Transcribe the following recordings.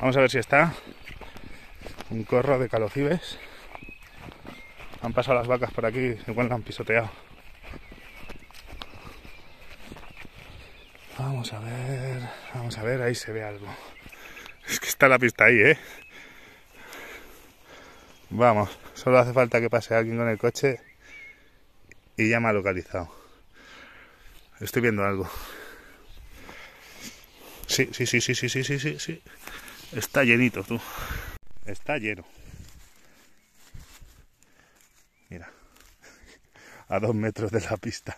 Vamos a ver si está un corro de calocibes. Han pasado las vacas por aquí, igual la han pisoteado. Vamos a ver, vamos a ver, ahí se ve algo. Es que está la pista ahí, ¿eh? Vamos, solo hace falta que pase alguien con el coche y ya me ha localizado. Estoy viendo algo. Sí, sí, sí, sí, sí, sí, sí, sí, sí. Está llenito, tú. Está lleno. Mira. A dos metros de la pista.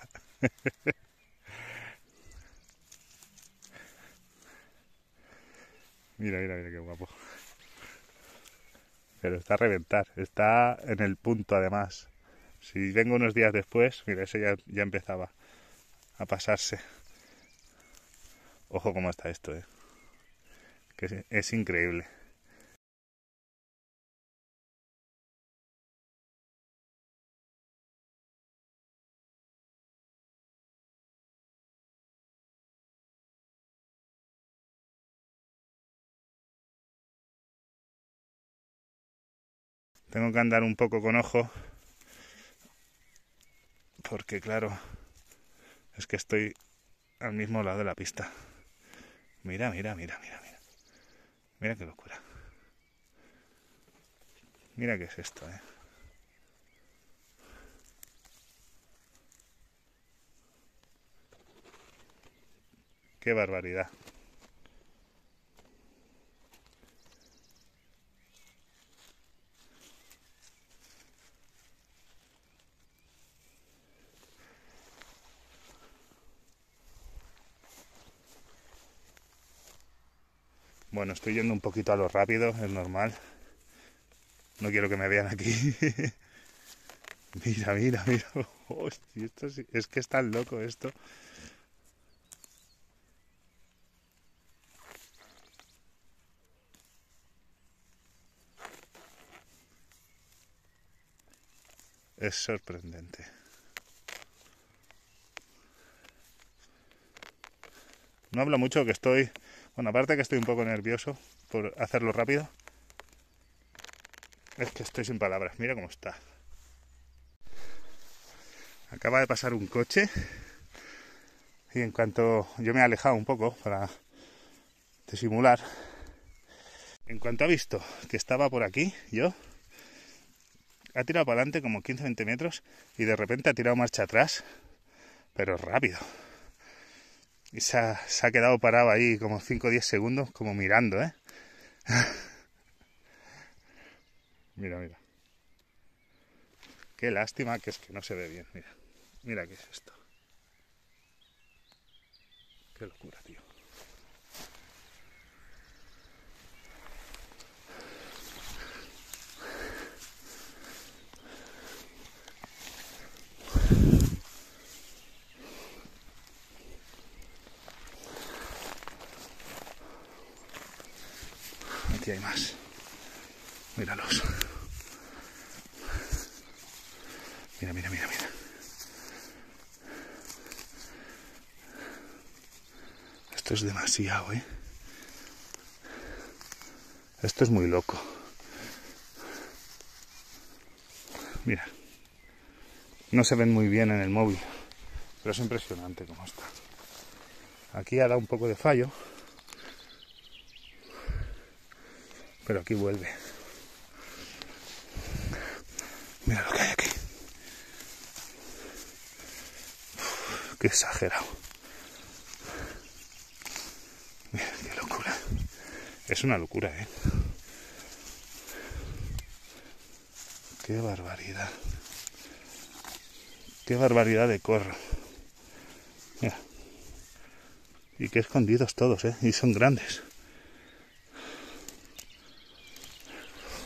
Mira, mira, mira qué guapo. Pero está a reventar, está en el punto además. Si vengo unos días después, mira, ese ya, ya empezaba a pasarse. Ojo cómo está esto, eh. Es increíble. Tengo que andar un poco con ojo. Porque claro, es que estoy al mismo lado de la pista. Mira, mira, mira, mira, mira. Mira qué locura. Mira qué es esto, eh. Qué barbaridad. Bueno, estoy yendo un poquito a lo rápido, es normal. No quiero que me vean aquí. mira, mira, mira. Hostia, esto sí- es que es tan loco esto. Es sorprendente. No hablo mucho que estoy, bueno, aparte que estoy un poco nervioso por hacerlo rápido, es que estoy sin palabras. Mira cómo está. Acaba de pasar un coche y en cuanto yo me he alejado un poco para disimular, en cuanto ha visto que estaba por aquí, yo, ha tirado para adelante como 15-20 metros y de repente ha tirado marcha atrás, pero rápido. Y se ha, quedado parado ahí como 5 o 10 segundos, como mirando, ¿eh? mira, mira. Qué lástima que es que no se ve bien, mira. Mira qué es esto. Qué locura, tío. Más. Míralos. Mira, mira, mira, mira. Esto es demasiado, ¿eh? Esto es muy loco. Mira. No se ven muy bien en el móvil, pero es impresionante cómo está. Aquí ha dado un poco de fallo, pero aquí vuelve. Mira lo que hay aquí. Qué exagerado. Mira, qué locura. Es una locura, ¿eh? Qué barbaridad. Qué barbaridad de corro. Mira. Y qué escondidos todos, ¿eh? Y son grandes.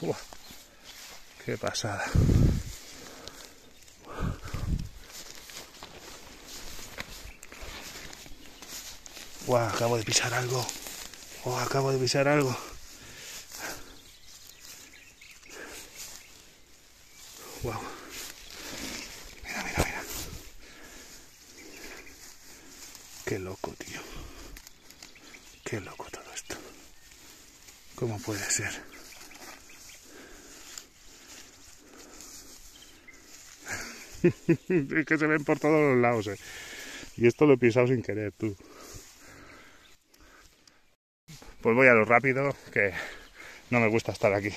Uf, qué pasada. Guau, acabo de pisar algo. Oh, acabo de pisar algo. Wow. Mira, mira, mira. Qué loco, tío. Qué loco todo esto. ¿Cómo puede ser? es que se ven por todos los lados, eh. Y esto lo he pisado sin querer, tú. Pues voy a lo rápido, que no me gusta estar aquí.